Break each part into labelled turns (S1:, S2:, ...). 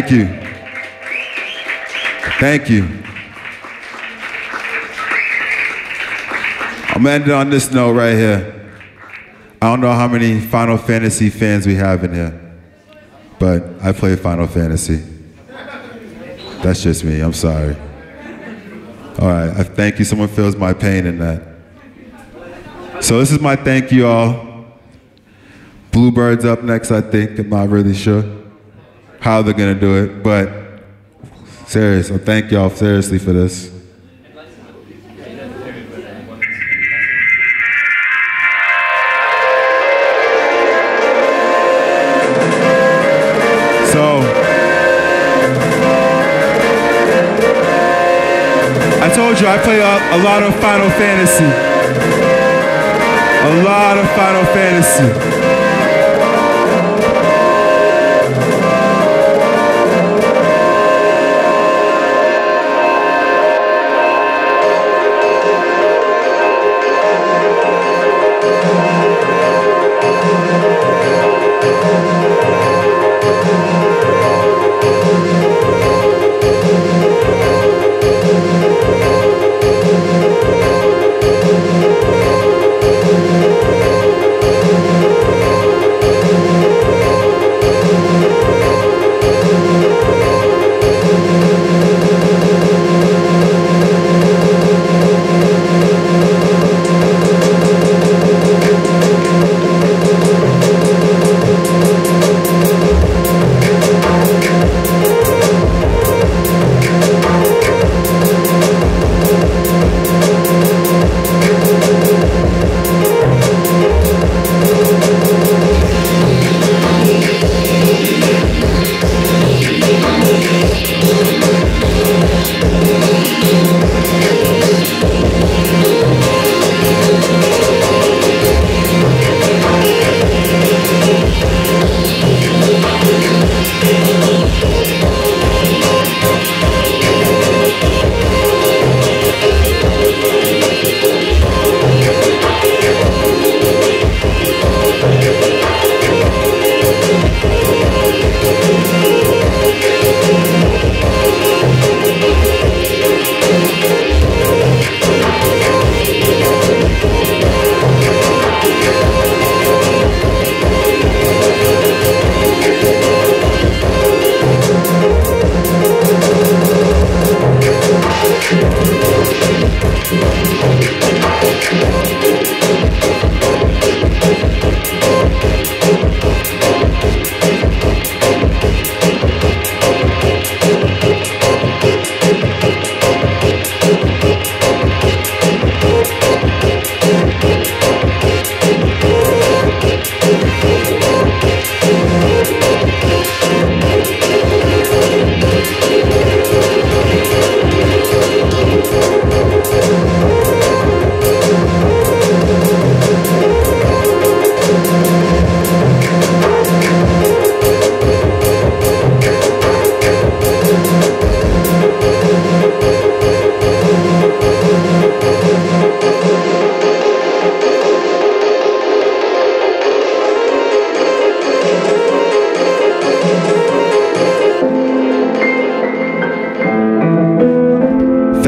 S1: Thank you. Thank you. I'm ending on this note right here. I don't know how many Final Fantasy fans we have in here, but I play Final Fantasy. That's just me. I'm sorry. All right. I thank you. Someone feels my pain in that. So this is my thank you all. Bluebird's up next, I think. I'm not really sure how they're gonna do it, but serious. I thank y'all seriously for this. So I told you I play a, a lot of Final Fantasy. A lot of Final Fantasy.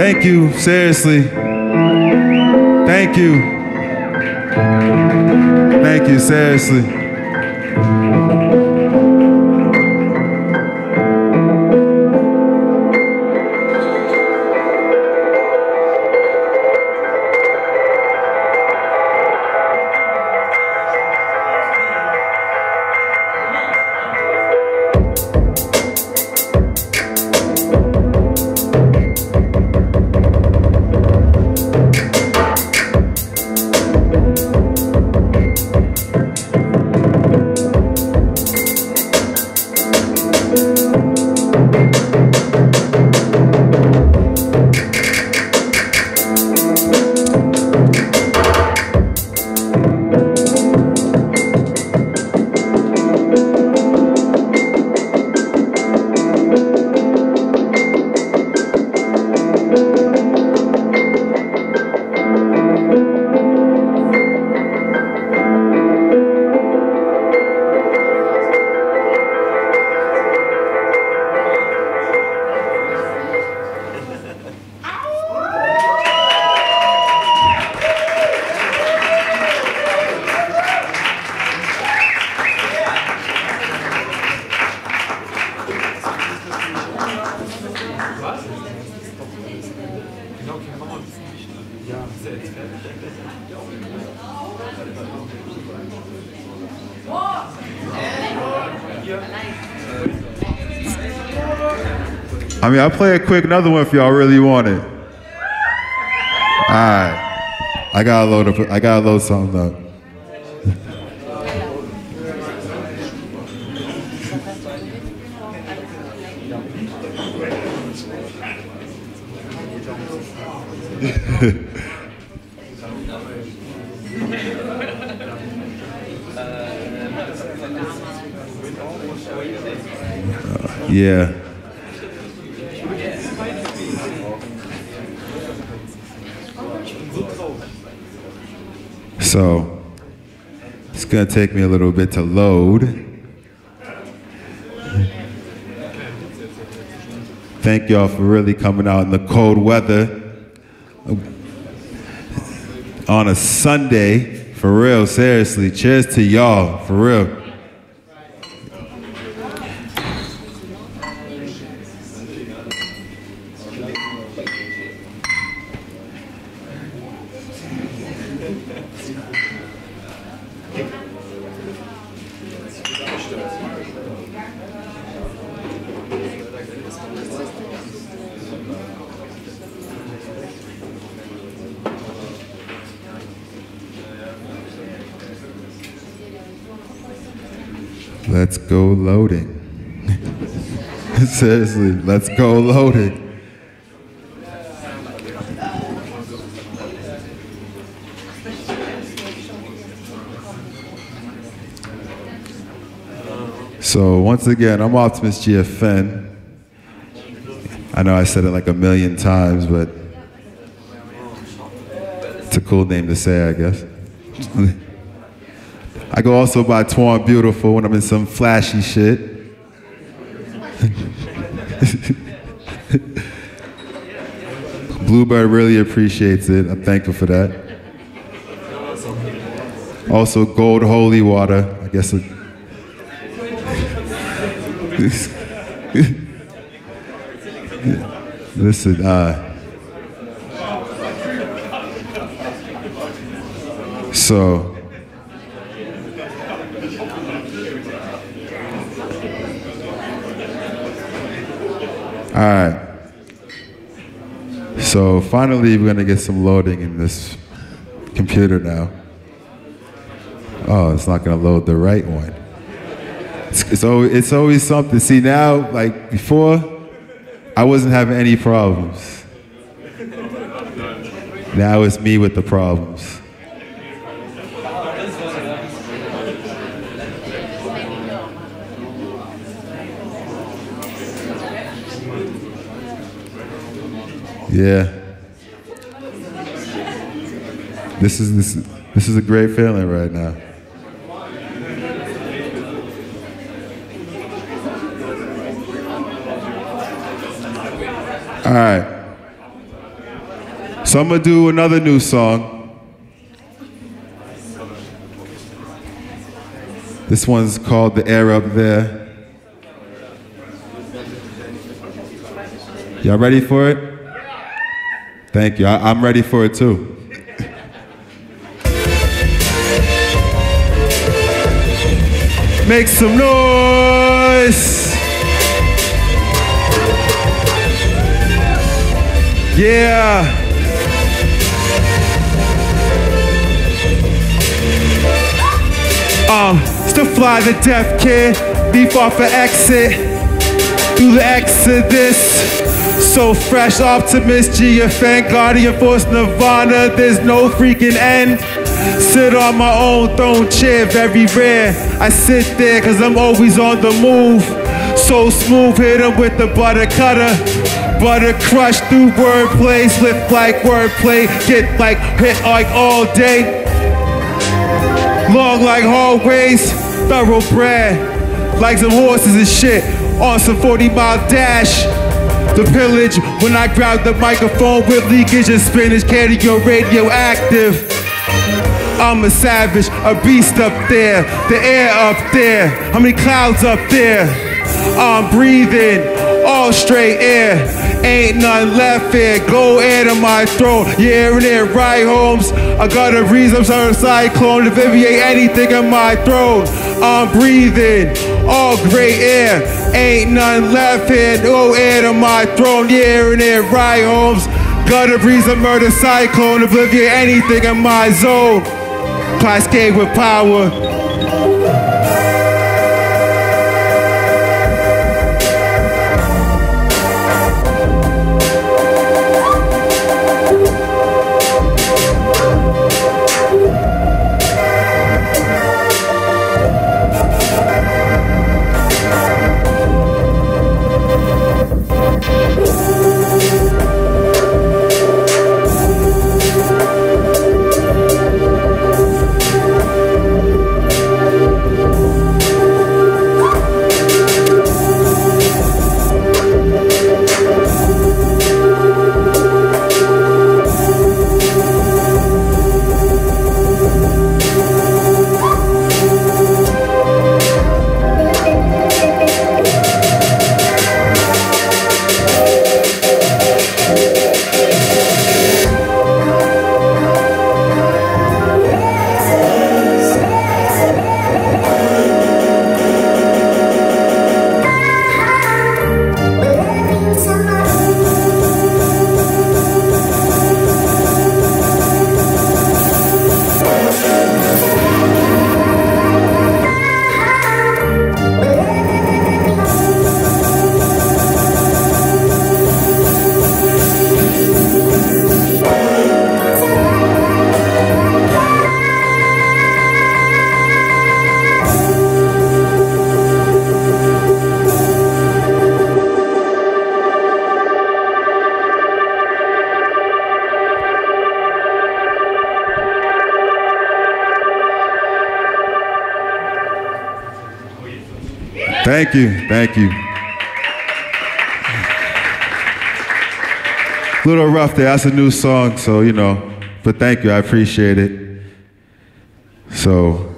S1: Thank you, seriously. Thank you. Thank you, seriously. Mean, I'll play a quick another one if y'all really want it. All right. I gotta load up. I gotta load something up. yeah. So it's gonna take me a little bit to load. Thank y'all for really coming out in the cold weather on a Sunday. For real, seriously. Cheers to y'all, for real. Let's go loading. Seriously, let's go loading. So once again, I'm Optimis GFN. I know I said it like a million times, but it's a cool name to say, I guess. I go also by Twan Beautiful when I'm in some flashy shit. Bluebird really appreciates it. I'm thankful for that. Also, Gold Holy Water. I guess. Listen, uh, so All right. So finally, we're gonna get some loading in this computer now. Oh, it's not gonna load the right one. It's, it's, always, it's always something. See now, like before, I wasn't having any problems. Now it's me with the problems. Yeah. This is this this is a great feeling right now. All right. So I'm gonna do another new song. This one's called The Air Up There. Y'all ready for it? Thank you. I, am ready for it too. Make some noise. Yeah. Um, still fly the deaf kid, beef off an exit, through the exodus. So fresh, optimist, GFN, Guardian Force, Nirvana, there's no freaking end. Sit on my own throne chair, very rare. I sit there cause I'm always on the move. So smooth, hit him with the butter cutter. Butter crush through wordplay, slip like wordplay, get like hit like all day. Long like hallways, thoroughbred, like some horses and shit on some 40 mile dash the pillage when I grab the microphone with leakage and spinach, your radioactive. I'm a savage, a beast up there, the air up there, how many clouds up there? I'm breathing, all straight air. Ain't none left here, go air to my throat. Yeah, it right, Holmes. I got a reason, I'm sorry, cyclone to alleviate anything in my throat. I'm breathing all great air. Ain't none left here, no air to my throne. Yeah, and it right homes. Gutter breeze, a murder cyclone, obliviate anything in my zone. Cascade with power. Thank you, thank you. A Little rough there. That's a new song, so you know. But thank you, I appreciate it. So.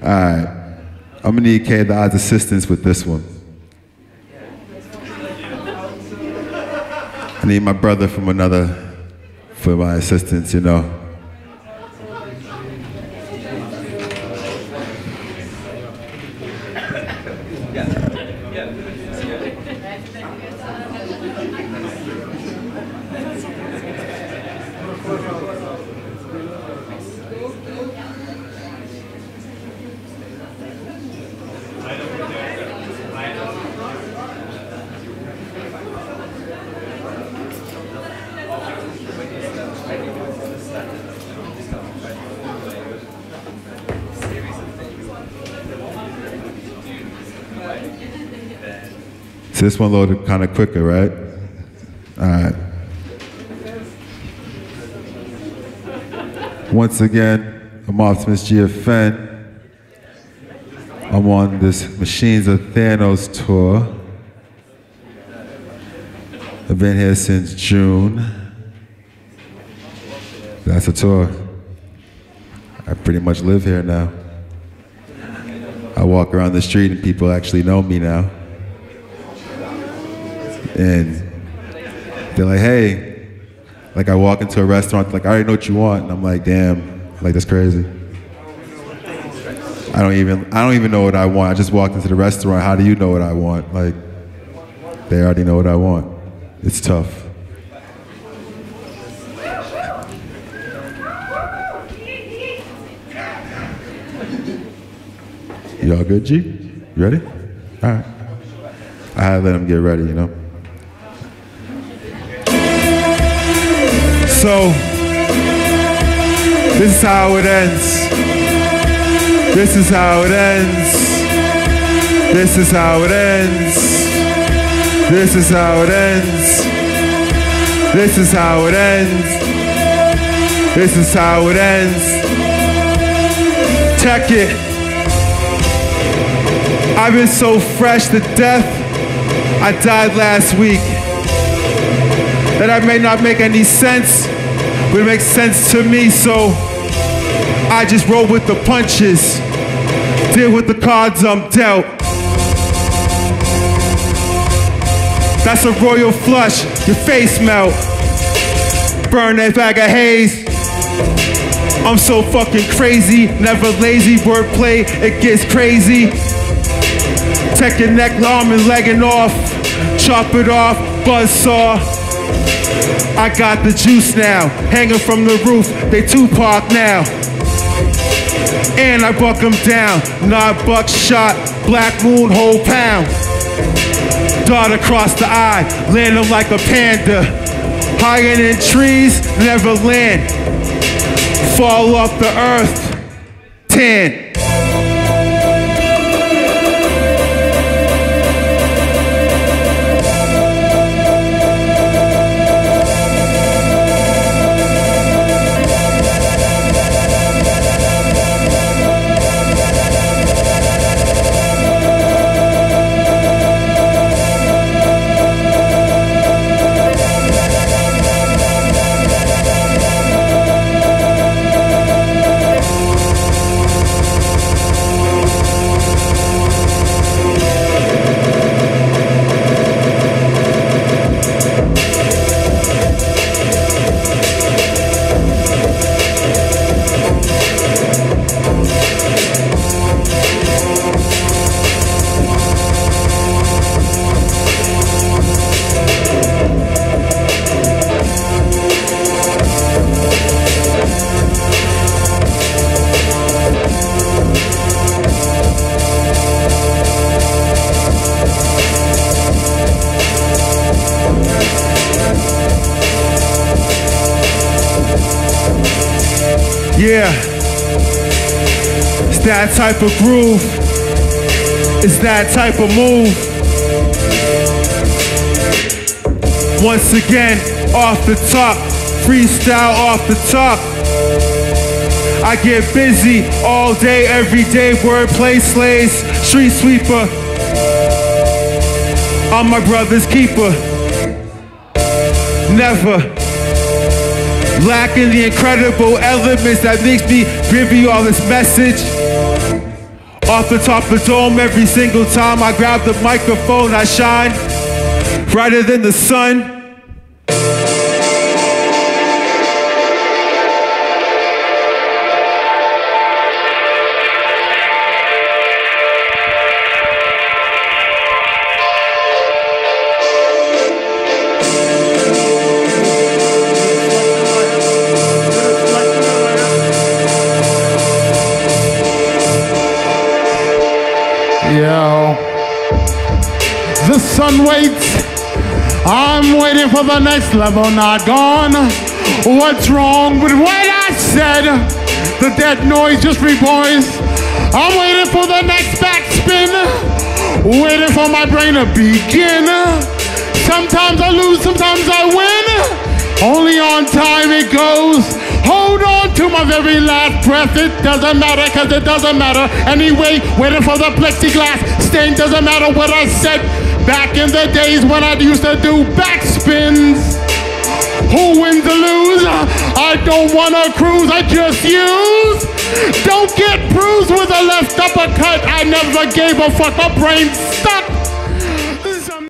S1: All right. I'm gonna need K the odds assistance with this one. I need my brother from another for my assistance, you know. So this one loaded kind of quicker, right? All right. Once again, I'm Optimis GFN. I'm on this Machines of Thanos tour. I've been here since June. That's a tour. I pretty much live here now. Walk around the street and people actually know me now. And they're like, hey, like I walk into a restaurant, like I already know what you want. And I'm like, damn, like that's crazy. I don't even I don't even know what I want. I just walked into the restaurant. How do you know what I want? Like they already know what I want. It's tough. Y'all good, G? You ready? All right. I had let them get ready, you know. So, this is how it ends. This is how it ends. This is how it ends. This is how it ends. This is how it ends. This is how it ends. Check it. I've been so fresh to death. I died last week. That I may not make any sense but it makes sense to me, so I just roll with the punches, deal with the cards I'm dealt. That's a royal flush, your face melt. burn that bag of haze. I'm so fucking crazy, never lazy. Wordplay, it gets crazy. Take your neck, arm, and legging off. Chop it off, buzz saw. I got the juice now, hanging from the roof. They Tupac now. And I buck them down. Nod buck shot, black moon, whole pound. Dart across the eye, land them like a panda. Higher than trees, never land. Fall off the earth. Ten. That type of groove. It's that type of move. Once again, off the top, freestyle off the top. I get busy all day, every day, wordplay slays, street sweeper. I'm my brother's keeper. Never lacking the incredible elements that makes me give you all this message. Off the top of the dome, every single time I grab the microphone, I shine brighter than the sun.
S2: The sun waits. I'm waiting for the next level, not gone. What's wrong with what I said? The dead noise just reboys. I'm waiting for the next backspin. Waiting for my brain to begin. Sometimes I lose, sometimes I win. Only on time it goes. Hold on to my very last breath. It doesn't matter, cause it doesn't matter. Anyway, waiting for the plexiglass stain. Doesn't matter what I said back in the days when I used to do backspins. Who wins or lose? I don't wanna cruise, I just use. Don't get bruised with a left uppercut. I never gave a fuck. My brain stuck.